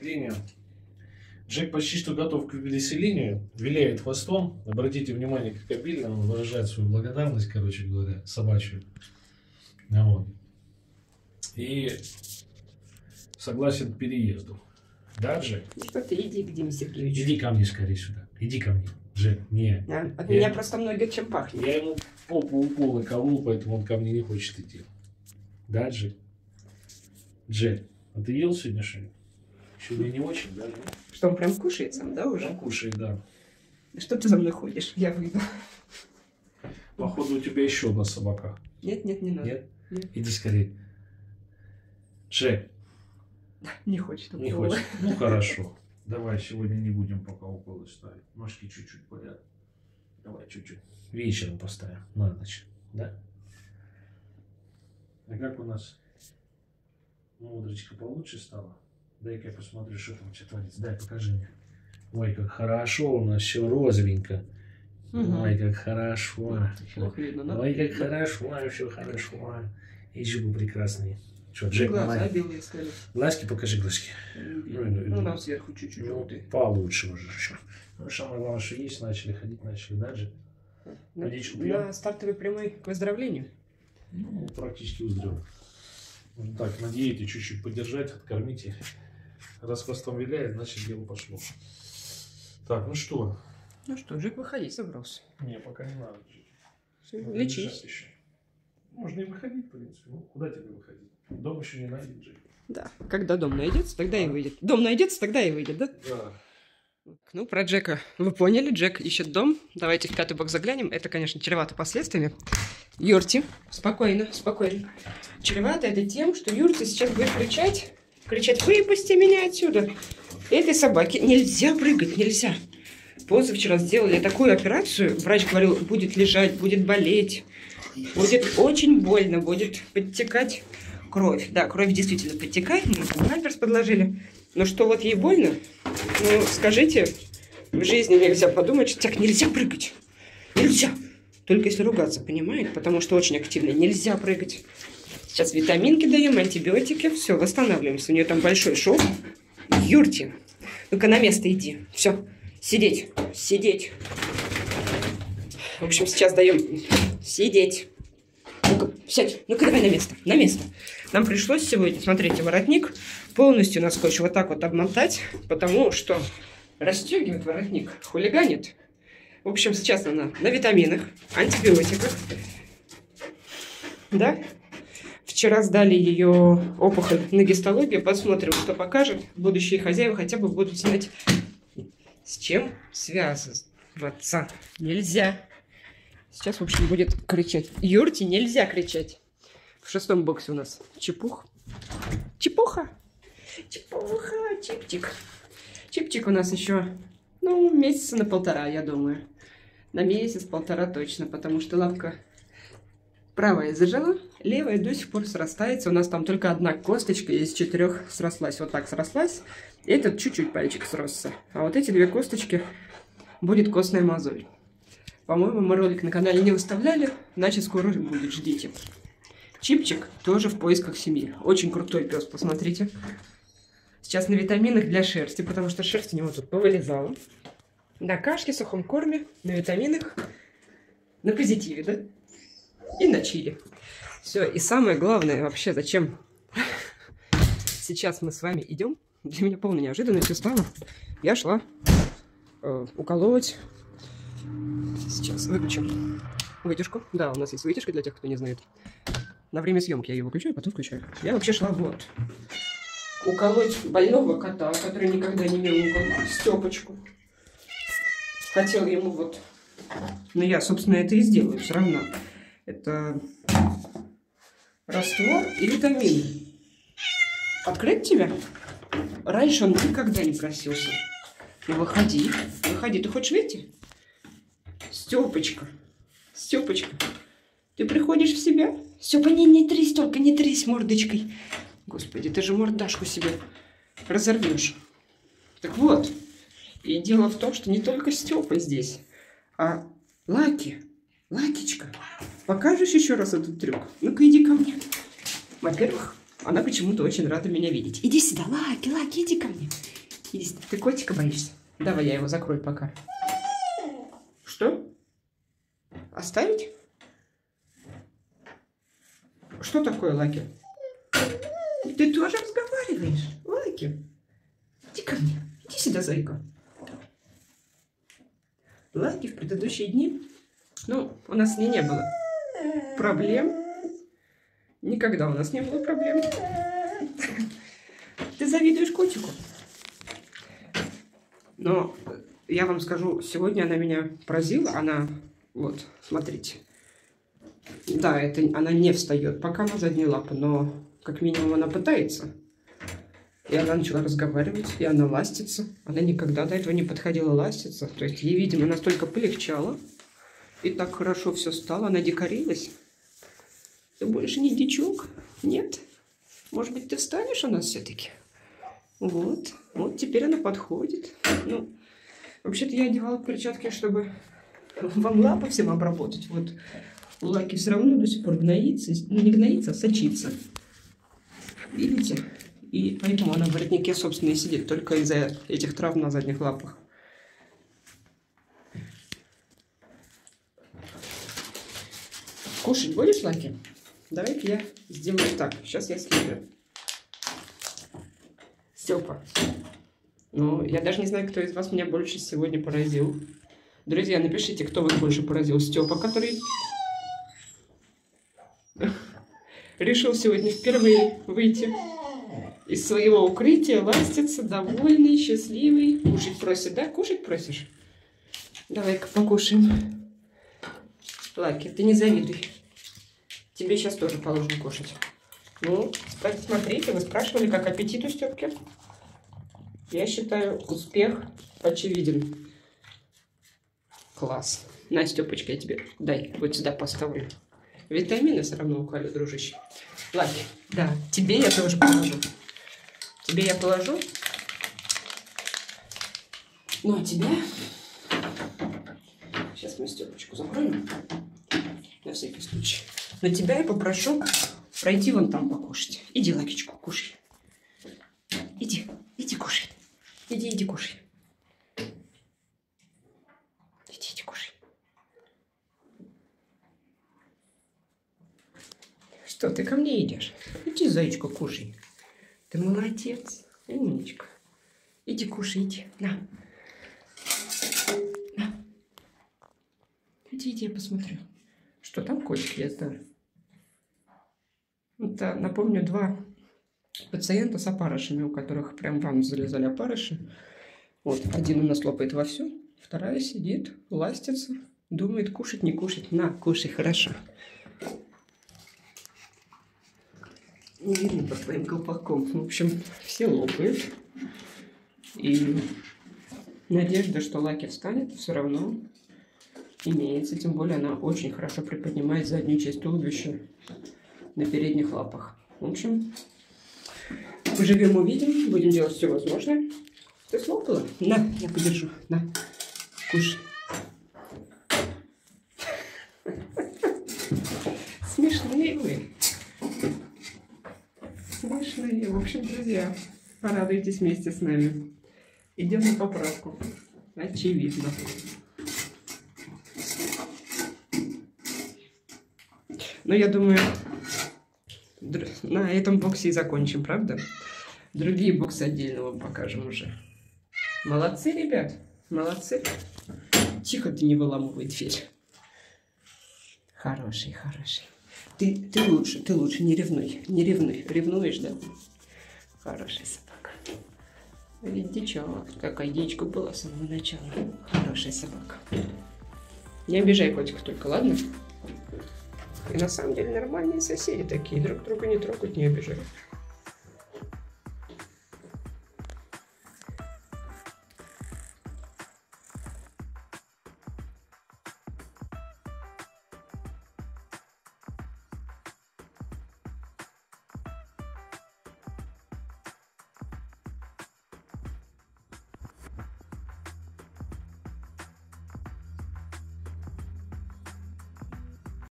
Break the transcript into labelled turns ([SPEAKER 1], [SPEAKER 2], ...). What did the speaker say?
[SPEAKER 1] переселению. Джек почти что готов к переселению, виляет хвостом. Обратите внимание, как обильно он выражает свою благодарность, короче говоря, собачью. Вот. И согласен к переезду. Да, Джек?
[SPEAKER 2] Ну что ты, иди к Диме Сергеевичу.
[SPEAKER 1] Иди ко мне скорее сюда. Иди ко мне. Джек, не.
[SPEAKER 2] А, От
[SPEAKER 1] Я-
[SPEAKER 2] меня просто много чем пахнет.
[SPEAKER 1] Я ему попу уколы колол, поэтому он ко мне не хочет идти. Да, Джек? Джек, а ты ел сегодня что-нибудь? Сегодня не очень, да?
[SPEAKER 2] Что, он прям кушает сам, да, уже?
[SPEAKER 1] Он кушает, да.
[SPEAKER 2] Что ты за мной ходишь? Я выйду.
[SPEAKER 1] Походу, у тебя еще одна собака.
[SPEAKER 2] Нет, нет, не надо.
[SPEAKER 1] Нет?
[SPEAKER 2] Нет.
[SPEAKER 1] Иди скорее. Джек,
[SPEAKER 2] Не хочет.
[SPEAKER 1] не хочешь? Ну, хорошо. Давай сегодня не будем пока уколы ставить. Ножки чуть-чуть болят. Давай чуть-чуть. Вечером поставим, на ночь. Да? А как у нас мудрочка получше стала? Дай-ка я посмотрю, что там творится. Дай, покажи мне. Ой, как хорошо у нас все розовенько.
[SPEAKER 2] Мгм.
[SPEAKER 1] Ой, как хорошо.
[SPEAKER 2] Плохо видно, да?
[SPEAKER 1] Ой, как хорошо, все хорошо. И зубы прекрасные. Что, Джек,
[SPEAKER 2] Глаза
[SPEAKER 1] молодец.
[SPEAKER 2] белые стали.
[SPEAKER 1] Глазки покажи, глазки.
[SPEAKER 2] Ну, нам сверху чуть-чуть
[SPEAKER 1] Ну,
[SPEAKER 2] желтые.
[SPEAKER 1] получше уже. Ну, самое главное, что есть, начали ходить, начали дальше.
[SPEAKER 2] На, на стартовой прямой к выздоровлению.
[SPEAKER 1] Ну, практически выздоровел. Так, на диете чуть-чуть подержать, откормите. Раз хвостом виляет, значит дело пошло. Так, ну что?
[SPEAKER 2] Ну что, Жик, выходи, собрался.
[SPEAKER 1] Не, пока не надо. Надо
[SPEAKER 2] Лечись.
[SPEAKER 1] еще. Можно и выходить, в принципе. Ну, куда тебе выходить? Дом еще не найдет, Джек.
[SPEAKER 2] Да. Когда дом найдется, тогда и выйдет. Дом найдется, тогда и выйдет, да?
[SPEAKER 1] Да.
[SPEAKER 2] Ну, про Джека вы поняли. Джек ищет дом. Давайте в пятый бокс заглянем. Это, конечно, чревато последствиями. Юрти, спокойно, спокойно. Чревато это тем, что Юрти сейчас будет кричать, кричать, выпусти меня отсюда. Этой собаке нельзя прыгать, нельзя. Позавчера сделали такую операцию. Врач говорил, будет лежать, будет болеть, будет очень больно, будет подтекать кровь. Да, кровь действительно подтекает, мы подложили. Но что вот ей больно, ну, скажите, в жизни нельзя подумать, что так нельзя прыгать. Нельзя. Только если ругаться, понимаете? Потому что очень активно. Нельзя прыгать. Сейчас витаминки даем, антибиотики. Все, восстанавливаемся. У нее там большой шов. Юрти, ну-ка на место иди. Все, сидеть, сидеть. В общем, сейчас даем сидеть. Ну-ка, сядь. Ну-ка, давай на место. На место. Нам пришлось сегодня, смотрите, воротник полностью на скотч вот так вот обмотать, потому что расстегивает воротник, хулиганит. В общем, сейчас она на витаминах, антибиотиках. Да? Вчера сдали ее опухоль на гистологию. Посмотрим, что покажет. Будущие хозяева хотя бы будут знать, с чем связываться. Нельзя. Сейчас, в общем, будет кричать. Юрте нельзя кричать. В шестом боксе у нас чепух. Чепуха. Чепуха, чипчик. Чипчик у нас еще, ну, месяца на полтора, я думаю. На месяц-полтора точно, потому что лапка правая зажила, левая до сих пор срастается. У нас там только одна косточка из четырех срослась. Вот так срослась. Этот чуть-чуть пальчик сросся. А вот эти две косточки будет костная мозоль. По-моему, мы ролик на канале не выставляли, значит, скоро будет, ждите. Чипчик тоже в поисках семьи. Очень крутой пес, посмотрите. Сейчас на витаминах для шерсти, потому что шерсть у него тут повылезала. На кашке, сухом корме, на витаминах, на позитиве, да? И на чили. Все, и самое главное вообще, зачем сейчас мы с вами идем, для меня полной неожиданностью стало. Я шла э, уколоть. Сейчас выключим вытяжку. Да, у нас есть вытяжка для тех, кто не знает. На время съемки я ее выключаю, потом включаю. Я вообще шла вот. Уколоть больного кота, который никогда не имел укол. Степочку. Хотела ему вот... Ну, я, собственно, это и сделаю все равно. Это раствор и витамины. Открыть тебя? Раньше он никогда не просился. Ну, выходи. Выходи. Ты хочешь выйти? Степочка. Степочка. Ты приходишь в себя? Степа, не, не трись только, не трись мордочкой. Господи, ты же мордашку себе разорвешь. Так вот, и дело в том, что не только Степа здесь, а Лаки. Лакичка, покажешь еще раз этот трюк? Ну-ка, иди ко мне. Во-первых, Она почему-то очень рада меня видеть. Иди сюда, Лаки, Лаки, иди ко мне. Иди сюда. Ты котика боишься? Давай я его закрою пока. Что? Оставить? Что такое, Лаки? Ты тоже разговариваешь, Лаки? Иди ко мне. Иди сюда, зайка. Лаки в предыдущие дни, ну, у нас с ней не было проблем. Никогда у нас не было проблем. Ты завидуешь котику. Но я вам скажу, сегодня она меня поразила. Она, вот, смотрите. Да, это она не встает пока на задние лапы, но как минимум она пытается. И она начала разговаривать, и она ластится. Она никогда до этого не подходила ластиться. То есть ей, видимо, настолько полегчало. И так хорошо все стало. Она декорилась. Ты больше не дичок? Нет? Может быть, ты встанешь у нас все-таки? Вот. Вот теперь она подходит. Ну, вообще-то я одевала перчатки, чтобы вам лапы всем обработать. Вот Лаки все равно до сих пор гноится. Ну, не гноится, а сочится. Видите? И поэтому она в воротнике, собственно, и сидит только из-за этих травм на задних лапах. Кушать будешь, Лаки? Давай-ка я сделаю так. Сейчас я съезжу. Степа. Ну, я даже не знаю, кто из вас меня больше сегодня поразил. Друзья, напишите, кто вас больше поразил. Степа, который решил сегодня впервые выйти из своего укрытия, ластится, довольный, счастливый. Кушать просит, да? Кушать просишь? Давай-ка покушаем. Лаки, ты не завидуй. Тебе сейчас тоже положено кушать. Ну, смотрите, вы спрашивали, как аппетит у Степки. Я считаю, успех очевиден. Класс. На, Степочка, я тебе дай, вот сюда поставлю. Витамины все равно уколю, дружище. Ладно, да, тебе я тоже положу. Тебе я положу. Ну, а тебя... Сейчас мы Степочку закроем. На всякий случай. Но тебя я попрошу пройти вон там покушать. Иди, Лакичку, кушай. Иди, иди кушай. Иди, иди кушай. Иди, иди кушай. Что, ты ко мне идешь? Иди, зайчка, кушай. Ты молодец, умничка. Иди кушай, иди. На. На. Иди, иди, я посмотрю. Что там котик, я знаю. Это, напомню, два пациента с опарышами, у которых прям в ванну залезали опарыши. Вот, один у нас лопает вовсю, вторая сидит, ластится, думает, кушать, не кушать. На, кушай, хорошо. Не видно под твоим колпаком. В общем, все лопают. И надежда, что Лаки встанет, все равно имеется. Тем более она очень хорошо приподнимает заднюю часть туловища на передних лапах. В общем, поживем, увидим. Будем делать все возможное. Ты слопала? На, я подержу. На, кушай. Смешные вы. Смешные. В общем, друзья, порадуйтесь вместе с нами. Идем на поправку. Очевидно. Но я думаю, на этом боксе и закончим, правда? Другие боксы отдельно вам покажем уже. Молодцы, ребят, молодцы. Тихо ты не выламывай дверь. Хороший, хороший. Ты, ты лучше, ты лучше, не ревнуй, не ревнуй. Ревнуешь, да? Хороший собака. Видите, что, какая яичко была с самого начала. Хорошая собака. Не обижай котика только, ладно? И на самом деле нормальные соседи такие, друг друга не трогают, не обижают.